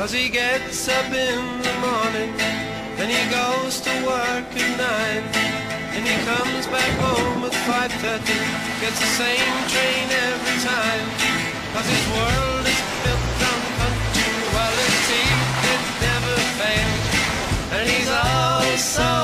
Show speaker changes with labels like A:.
A: Cause he gets up in the morning, then he goes to work at nine, and he comes back home at 5.30, gets the same train every time. Cause his world is built on punctuality, it never fails, and he's also.